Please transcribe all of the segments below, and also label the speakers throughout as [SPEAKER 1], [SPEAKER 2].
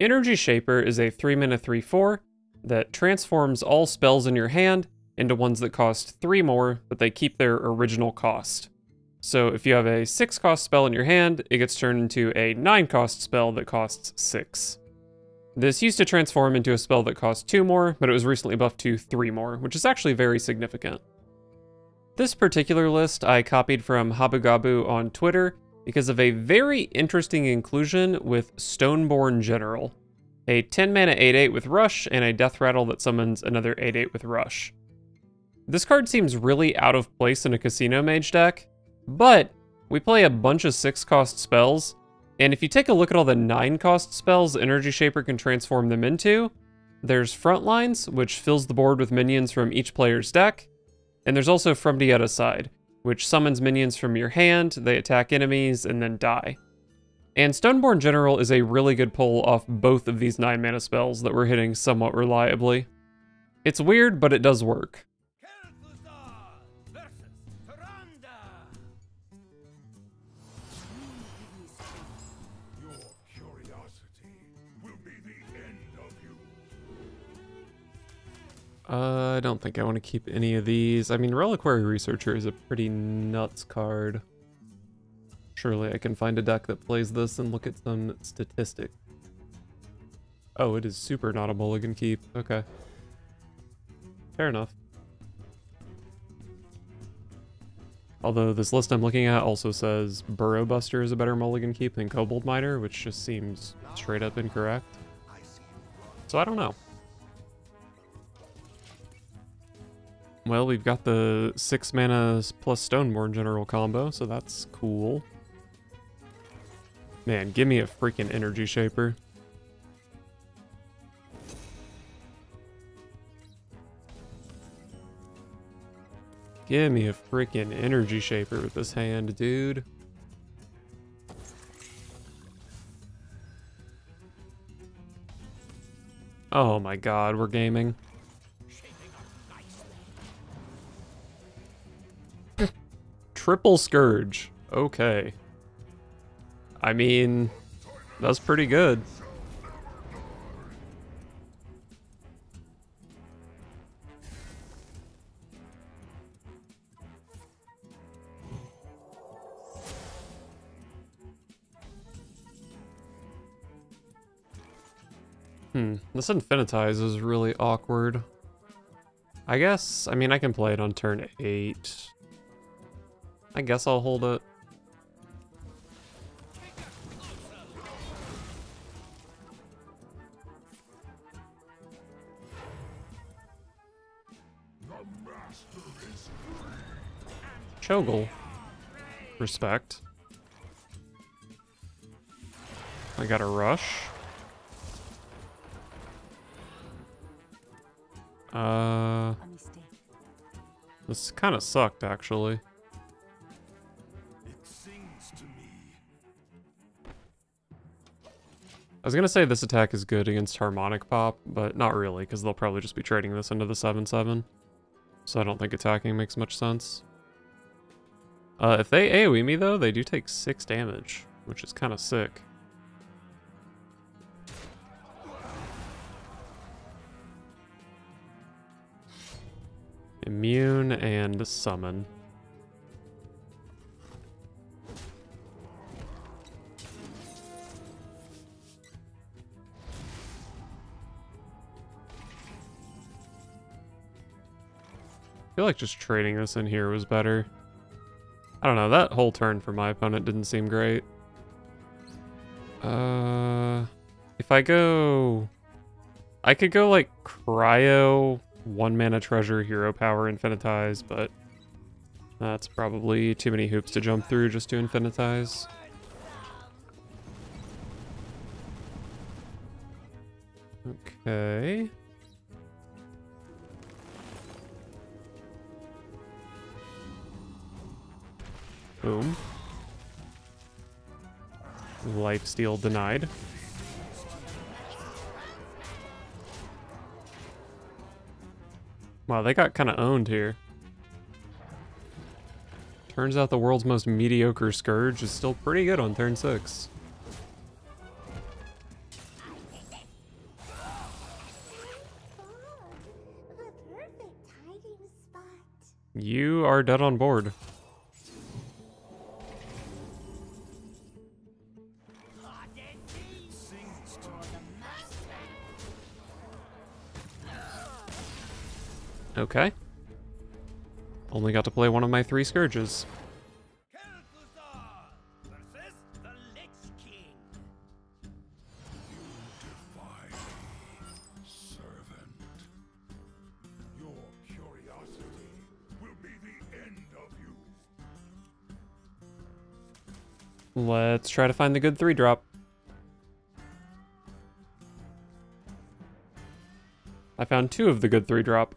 [SPEAKER 1] Energy Shaper is a 3 mana 3 4 that transforms all spells in your hand into ones that cost 3 more, but they keep their original cost. So if you have a 6 cost spell in your hand, it gets turned into a 9 cost spell that costs 6. This used to transform into a spell that cost 2 more, but it was recently buffed to 3 more, which is actually very significant. This particular list I copied from Habugabu on Twitter because of a very interesting inclusion with Stoneborn General, a 10 mana 8-8 with Rush and a Death Rattle that summons another 8-8 with Rush. This card seems really out of place in a Casino Mage deck, but we play a bunch of 6 cost spells, and if you take a look at all the 9 cost spells Energy Shaper can transform them into, there's Frontlines, which fills the board with minions from each player's deck, and there's also From the Other Side, which summons minions from your hand, they attack enemies, and then die. And Stoneborn General is a really good pull off both of these 9 mana spells that we're hitting somewhat reliably. It's weird, but it does work. Uh, I don't think I want to keep any of these. I mean, Reliquary Researcher is a pretty nuts card. Surely I can find a deck that plays this and look at some statistics. Oh, it is super not a mulligan keep. Okay. Fair enough. Although this list I'm looking at also says Burrow Buster is a better mulligan keep than Kobold Miner, which just seems straight up incorrect. So I don't know. Well, we've got the 6 mana plus Stoneborn General combo, so that's cool. Man, give me a freaking Energy Shaper. Give me a freaking Energy Shaper with this hand, dude. Oh my god, we're gaming. Triple Scourge. Okay. I mean, that's pretty good. Hmm, this Infinitize is really awkward. I guess, I mean, I can play it on turn 8. I guess I'll hold it. Cho'Gall. Respect. I got a rush. Uh, this kind of sucked, actually. I was gonna say this attack is good against Harmonic Pop, but not really, because they'll probably just be trading this into the 7-7. So I don't think attacking makes much sense. Uh, if they AoE me though, they do take 6 damage, which is kind of sick. Immune and summon. I feel like just trading this in here was better. I don't know, that whole turn for my opponent didn't seem great. Uh, if I go... I could go like Cryo, one mana treasure, hero power, infinitize, but that's probably too many hoops to jump through just to infinitize. Okay. Boom. Life steal denied. Wow, they got kind of owned here. Turns out the world's most mediocre Scourge is still pretty good on turn 6. You are dead on board. Okay. Only got to play one of my three Scourges. Let's try to find the good three drop. I found two of the good three drop.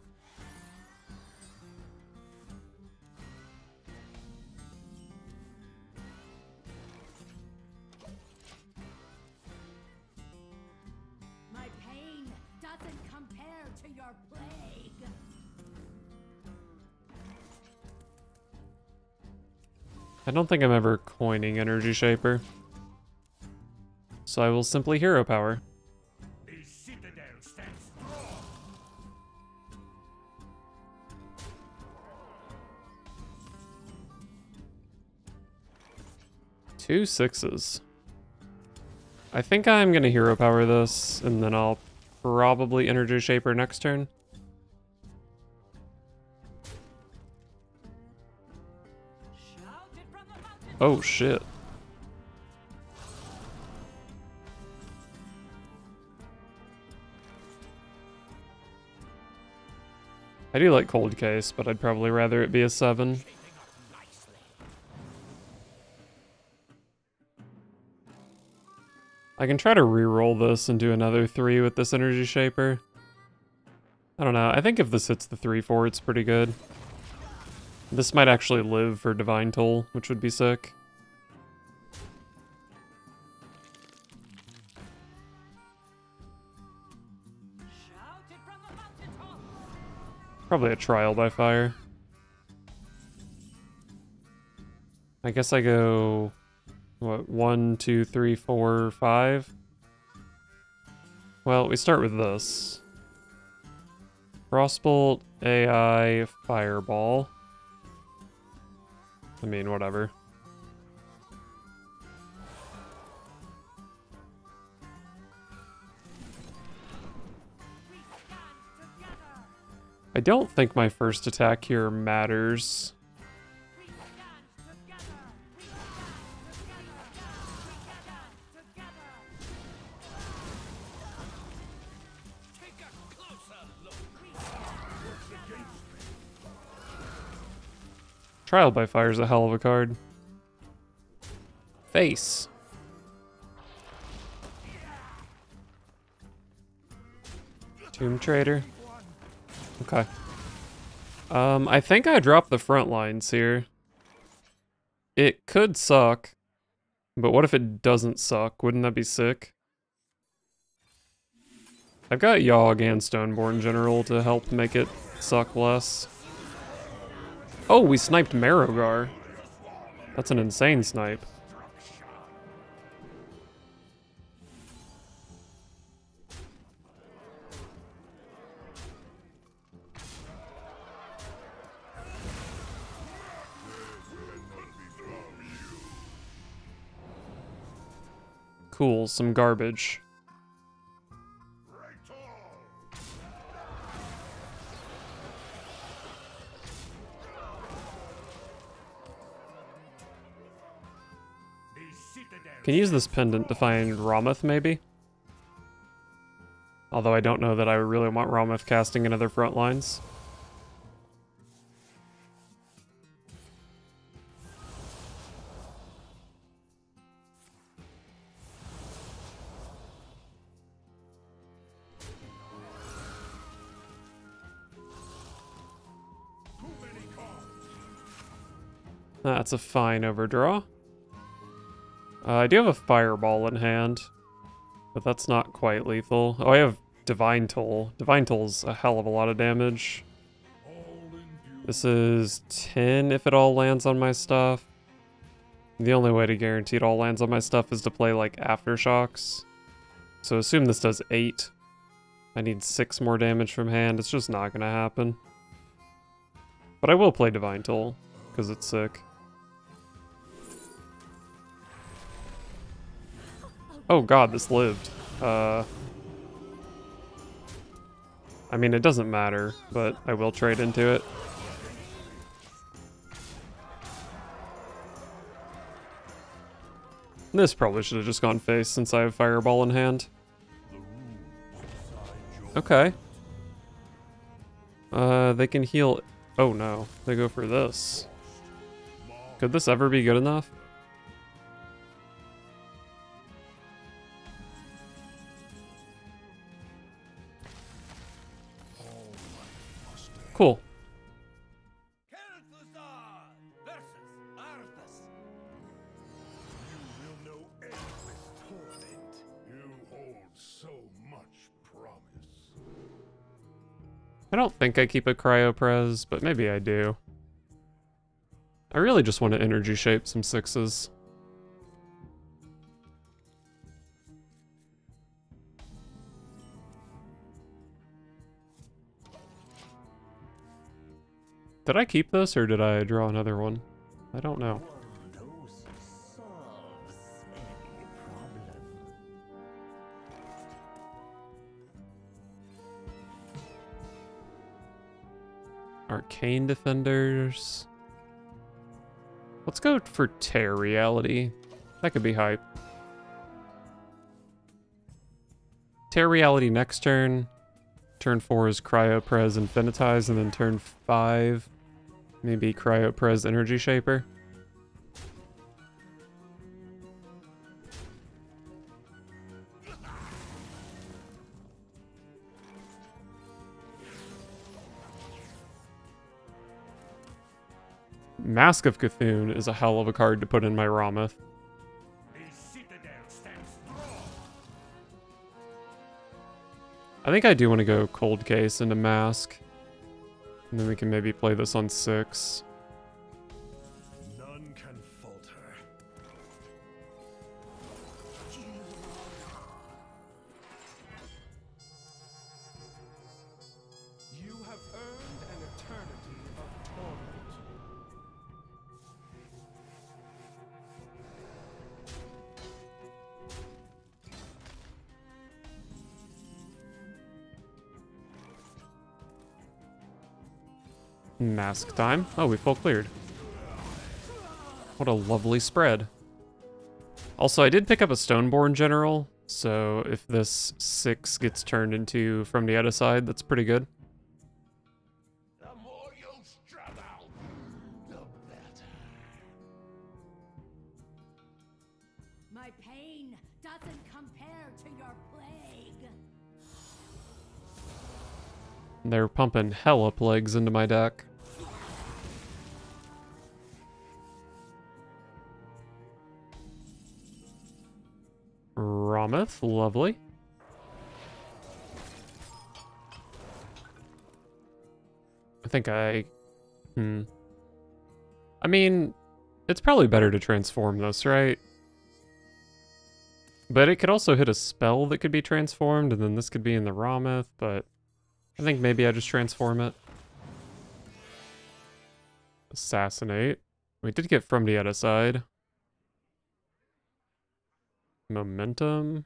[SPEAKER 1] Don't think I'm ever coining Energy Shaper. So I will simply Hero Power. Two sixes. I think I'm gonna Hero Power this, and then I'll probably Energy Shaper next turn. Oh, shit. I do like Cold Case, but I'd probably rather it be a 7. I can try to re-roll this and do another 3 with this Energy Shaper. I don't know, I think if this hits the 3-4, it's pretty good. This might actually live for Divine Toll, which would be sick. Probably a trial by fire. I guess I go, what, one, two, three, four, five? Well, we start with this. Frostbolt, AI, Fireball. I mean, whatever. I don't think my first attack here matters. Trial by Fire is a hell of a card. Face. Tomb Trader. Okay. Um, I think I dropped the front lines here. It could suck. But what if it doesn't suck? Wouldn't that be sick? I've got Yogg and Stoneborn General to help make it suck less. Oh, we sniped Marrowgar. That's an insane snipe. Cool, some garbage. Can use this pendant to find Rommath, maybe? Although I don't know that I really want Rommath casting another front lines. That's a fine overdraw. Uh, I do have a fireball in hand, but that's not quite lethal. Oh, I have Divine Toll. Divine Toll's a hell of a lot of damage. This is 10 if it all lands on my stuff. The only way to guarantee it all lands on my stuff is to play like Aftershocks. So assume this does 8. I need 6 more damage from hand. It's just not to happen. But I will play Divine Toll, because it's sick. Oh god, this lived. Uh, I mean, it doesn't matter, but I will trade into it. This probably should have just gone face since I have Fireball in hand. Okay. Uh, they can heal... Oh no, they go for this. Could this ever be good enough? Don't think I keep a Cryopres, but maybe I do. I really just want to energy shape some sixes. Did I keep this or did I draw another one? I don't know. Arcane Defenders. Let's go for Tear Reality. That could be hype. Tear Reality next turn. Turn 4 is Cryopres Infinitize, and then turn 5 Maybe Cryopres Energy Shaper. Mask of C'Thun is a hell of a card to put in my Rommath. I think I do want to go Cold Case into Mask. And then we can maybe play this on 6. Mask time. Oh, we full cleared. What a lovely spread. Also, I did pick up a Stoneborn General, so if this 6 gets turned into from the other side, that's pretty good. My pain doesn't compare to your plague. They're pumping hella plagues into my deck. Rommath, lovely. I think I... Hmm. I mean, it's probably better to transform this, right? But it could also hit a spell that could be transformed, and then this could be in the Rommath, but I think maybe I just transform it. Assassinate. We did get from the other side. Momentum.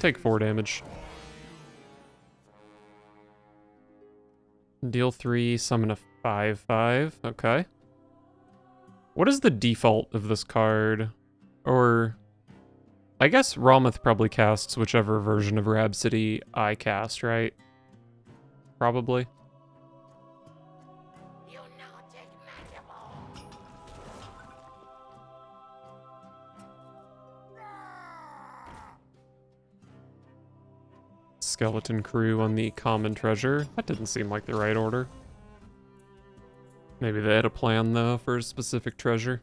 [SPEAKER 1] Take four damage. Deal three, summon a 5-5. Okay. What is the default of this card? Or... I guess Rommath probably casts whichever version of Rhapsody I cast, right? Probably. Skeleton crew on the common treasure. That didn't seem like the right order. Maybe they had a plan, though, for a specific treasure.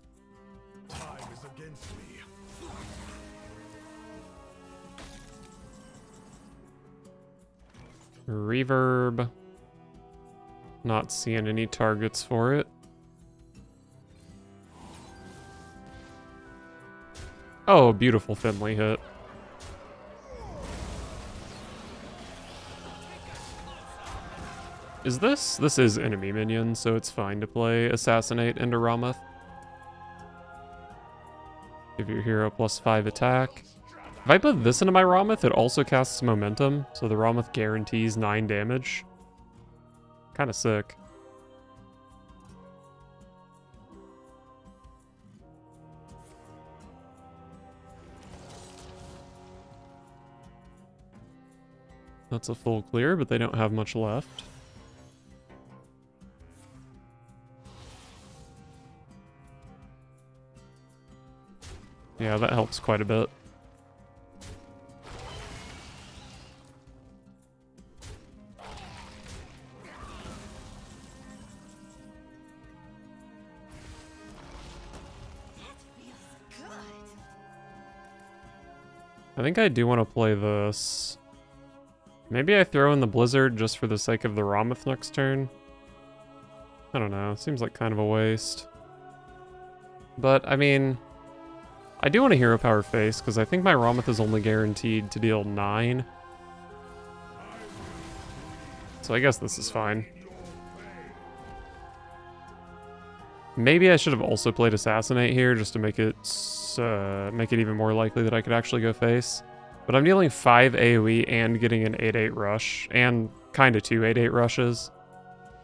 [SPEAKER 1] Reverb. Not seeing any targets for it. Oh, beautiful Finley hit. Is this? This is enemy minion, so it's fine to play Assassinate into Rommath. Give your hero plus 5 attack. If I put this into my Rommath, it also casts Momentum, so the Rommath guarantees 9 damage. Kind of sick. That's a full clear, but they don't have much left. Yeah, that helps quite a bit. I think I do want to play this. Maybe I throw in the Blizzard just for the sake of the Rommath next turn. I don't know. Seems like kind of a waste. But, I mean, I do want a hero power face, because I think my Rommath is only guaranteed to deal 9. So I guess this is fine. Maybe I should have also played Assassinate here, just to make it uh, make it even more likely that I could actually go face. But I'm dealing 5 AoE and getting an 8-8 rush, and kind of two 8-8 rushes.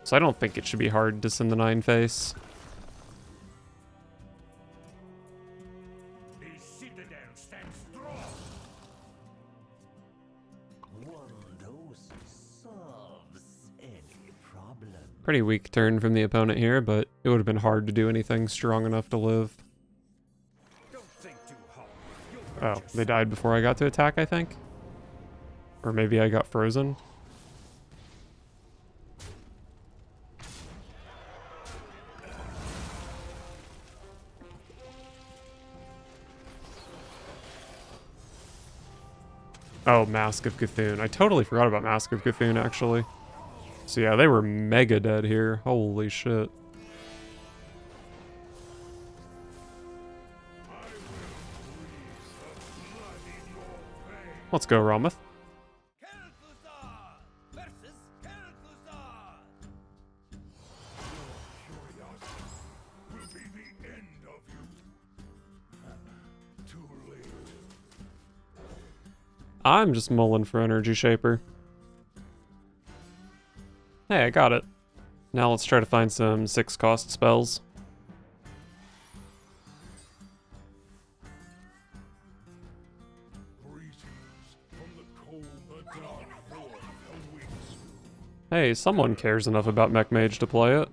[SPEAKER 1] So I don't think it should be hard to send the 9 face. Pretty weak turn from the opponent here, but it would have been hard to do anything strong enough to live. Oh, they died before I got to attack, I think? Or maybe I got frozen? Oh, Mask of C'Thun. I totally forgot about Mask of C'Thun, actually. So yeah, they were mega dead here. Holy shit. Let's go, Rommath. I'm just mulling for Energy Shaper. Hey, I got it. Now let's try to find some six cost spells. Hey, someone cares enough about Mech Mage to play it.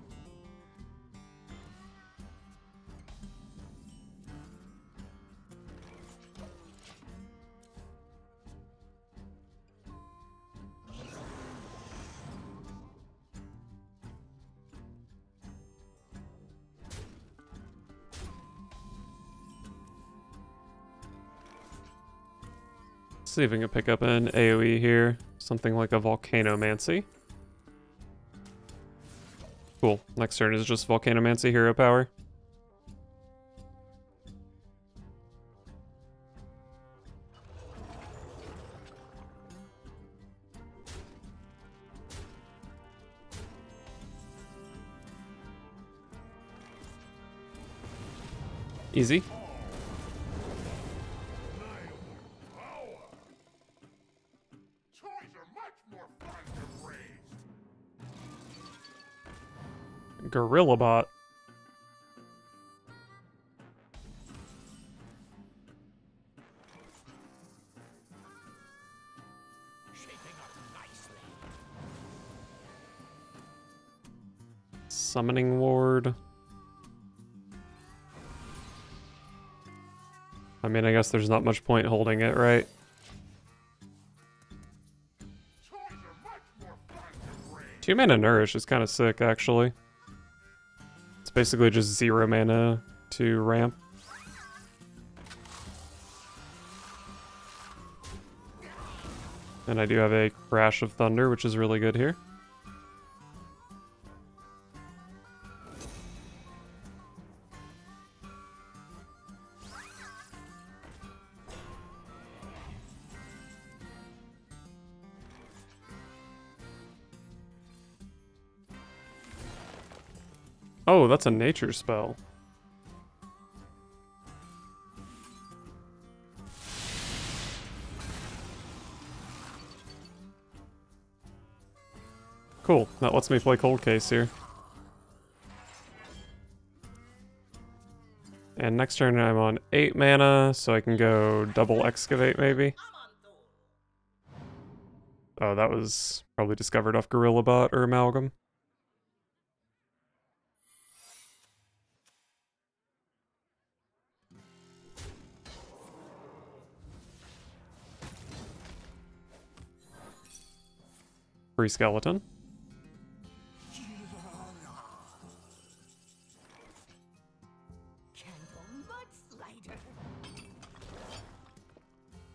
[SPEAKER 1] See if we can pick up an AoE here. Something like a Volcanomancy. Cool. Next turn is just Volcanomancy hero power. Easy. Gorilla Bot. Summoning Ward. I mean, I guess there's not much point holding it, right? Two mana Nourish is kind of sick, actually. Basically just zero mana to ramp. And I do have a Crash of Thunder, which is really good here. That's a nature spell. Cool, that lets me play Cold Case here. And next turn I'm on 8 mana, so I can go double excavate maybe. Oh, that was probably discovered off Gorilla Bot or Amalgam. Free skeleton.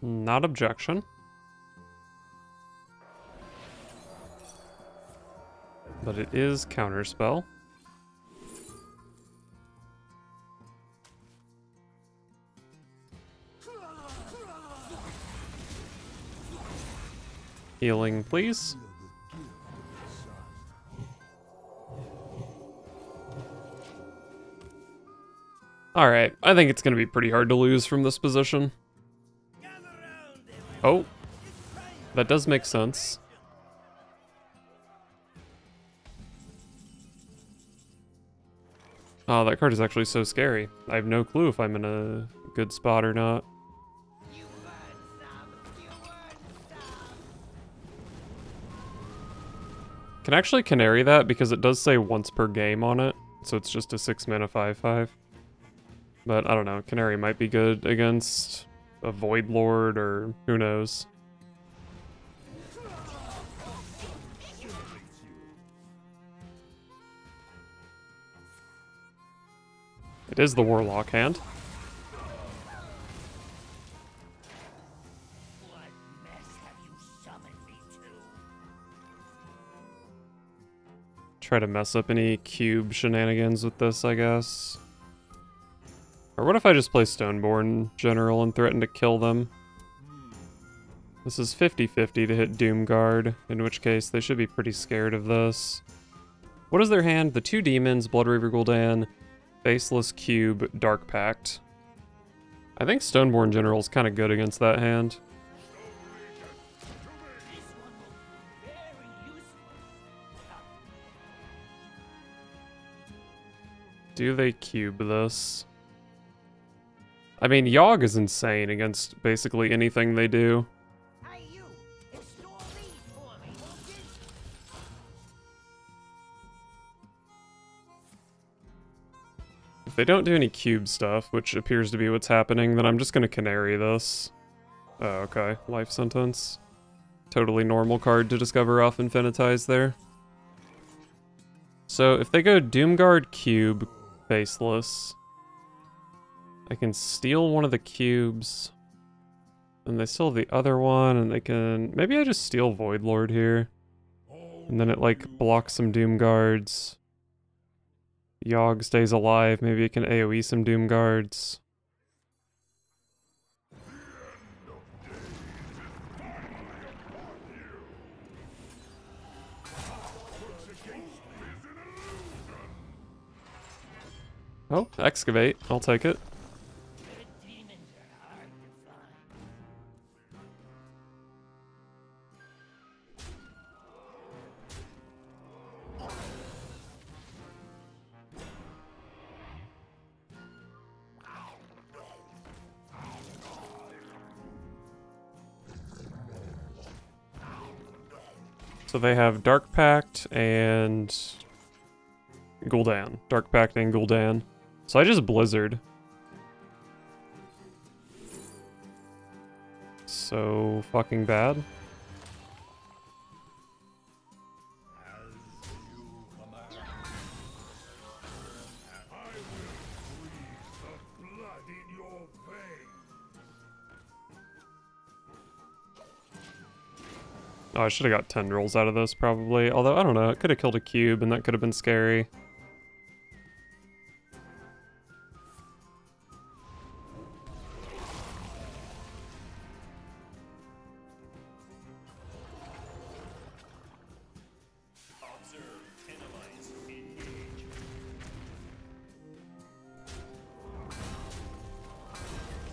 [SPEAKER 1] Not objection. But it is counterspell. Healing, please. Alright, I think it's going to be pretty hard to lose from this position. Oh. That does make sense. Oh, that card is actually so scary. I have no clue if I'm in a good spot or not. Can actually canary that because it does say once per game on it. So it's just a 6 mana 5-5. But I don't know, canary might be good against a Void Lord or who knows. It is the Warlock hand. Try to mess up any cube shenanigans with this, I guess. Or what if I just play Stoneborn General and threaten to kill them? This is 50-50 to hit Doomguard, in which case they should be pretty scared of this. What is their hand? The two demons, Bloodreaver Gul'dan, Faceless Cube, Dark Pact. I think Stoneborn General is kind of good against that hand. Do they cube this? I mean, Yogg is insane against basically anything they do. If they don't do any cube stuff, which appears to be what's happening, then I'm just gonna Canary this. Oh, okay. Life Sentence. Totally normal card to discover off Infinitize there. So if they go Doomguard Cube, Faceless, I can steal one of the cubes. And they still have the other one, and they can... Maybe I just steal Void Lord here. And then it, like, blocks some Doom Guards. Yogg stays alive. Maybe it can AoE some Doom Guards. Oh, excavate. I'll take it. So they have Dark Pact and Gul'dan. Dark Pact and Gul'dan. So I just Blizzard. So fucking bad. I should have got tendrils out of this, probably. Although, I don't know, it could have killed a cube, and that could have been scary.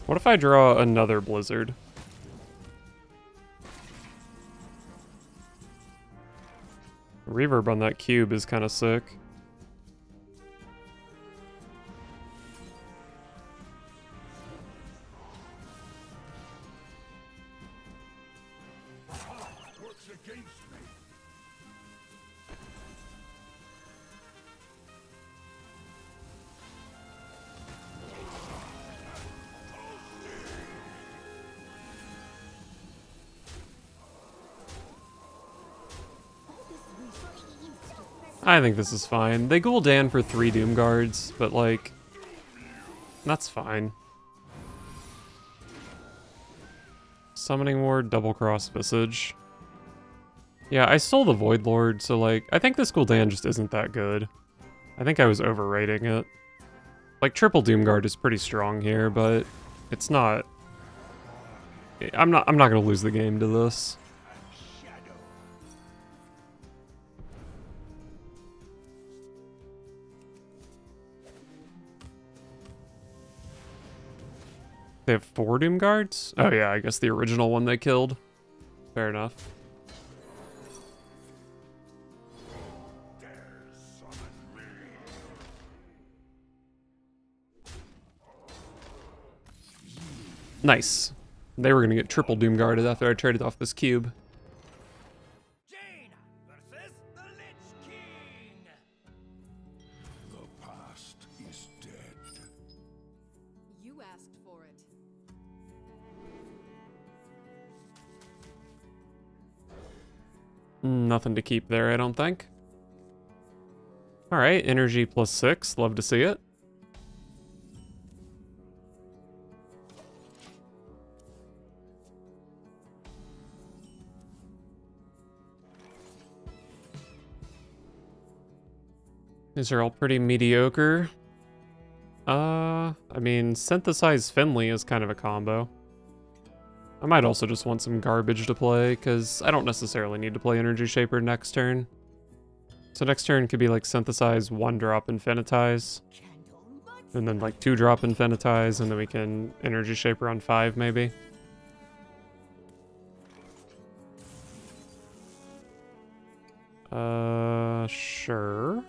[SPEAKER 1] What if I draw another blizzard? Reverb on that cube is kind of sick. I think this is fine. They Gul'dan for three Doom Guards, but like, that's fine. Summoning Ward, Double Cross Visage. Yeah, I stole the Void Lord, so like, I think this Gul'dan just isn't that good. I think I was overrating it. Like, triple Doom Guard is pretty strong here, but it's not... I'm not, I'm not gonna lose the game to this. They have four Doom Guards? Oh yeah, I guess the original one they killed. Fair enough. Nice. They were gonna get triple Doom Guarded after I traded off this cube. Nothing to keep there, I don't think. Alright, energy plus six. Love to see it. These are all pretty mediocre. Uh, I mean, synthesize Finley is kind of a combo. I might also just want some garbage to play, because I don't necessarily need to play Energy Shaper next turn. So next turn could be like Synthesize, one drop Infinitize. And then like two drop Infinitize, and then we can Energy Shaper on five maybe. Uh, sure.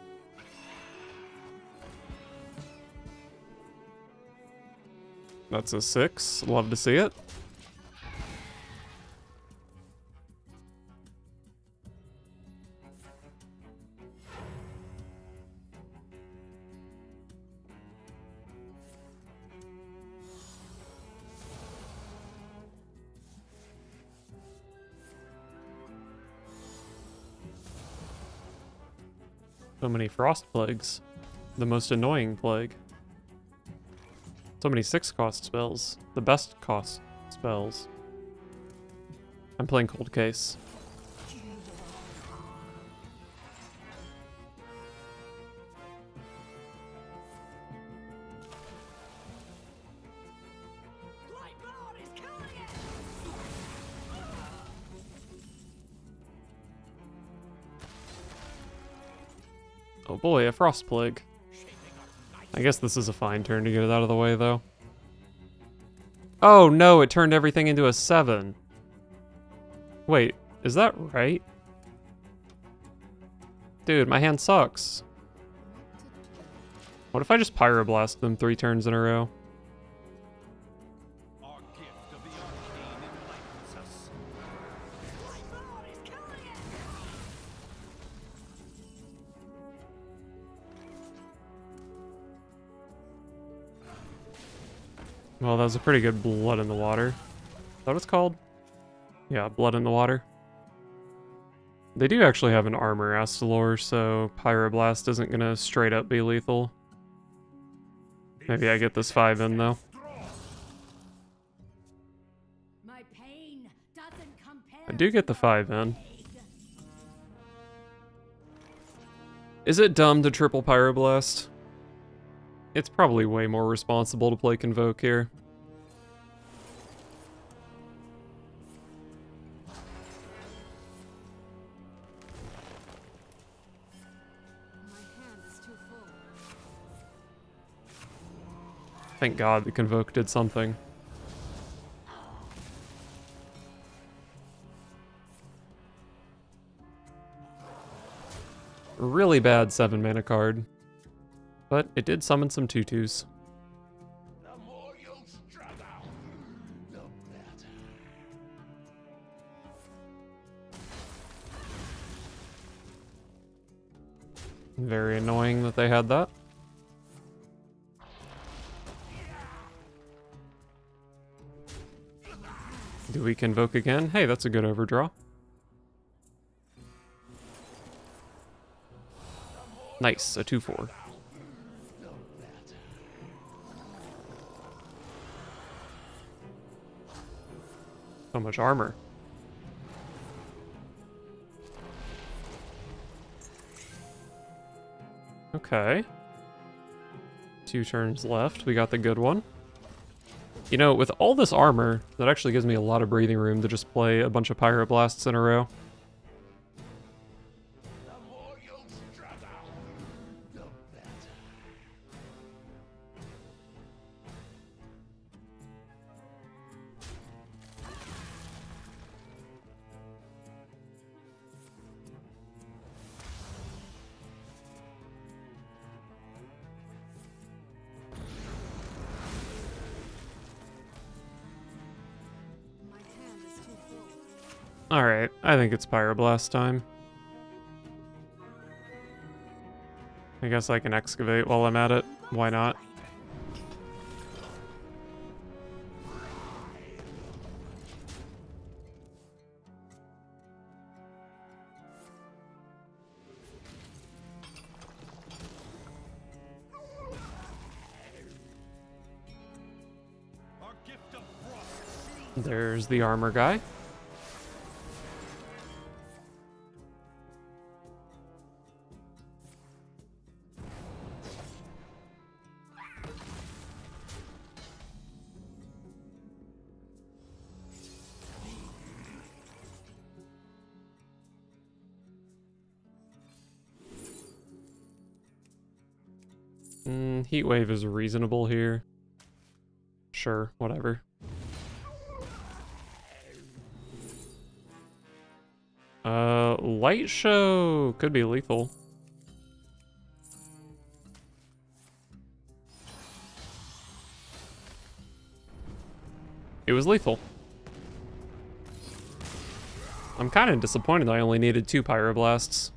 [SPEAKER 1] That's a six. Love to see it. So many frost plagues. The most annoying plague. So many six cost spells. The best cost spells. I'm playing Cold Case. Frost Plague. I guess this is a fine turn to get it out of the way, though. Oh no, it turned everything into a 7. Wait, is that right? Dude, my hand sucks. What if I just Pyroblast them three turns in a row? Well, that was a pretty good blood in the water. Is that what it's called? Yeah, blood in the water. They do actually have an armor Astalor, so Pyroblast isn't gonna straight up be lethal. Maybe I get this 5 in though. I do get the 5 in. Is it dumb to triple Pyroblast? It's probably way more responsible to play Convoke here. Thank God the Convoke did something. Really bad 7 mana card. But it did summon some tutus.
[SPEAKER 2] The more you struggle, the better.
[SPEAKER 1] Very annoying that they had that. Do we convoke again? Hey, that's a good overdraw. Nice, a 2-4. So much armor. Okay. Two turns left. We got the good one. You know, with all this armor, that actually gives me a lot of breathing room to just play a bunch of Pyroblasts in a row. I think it's Pyroblast time. I guess I can excavate while I'm at it. Why not? There's the armor guy. Wave is reasonable here. Sure, whatever. Uh, light show could be lethal. It was lethal. I'm kind of disappointed I only needed two pyroblasts.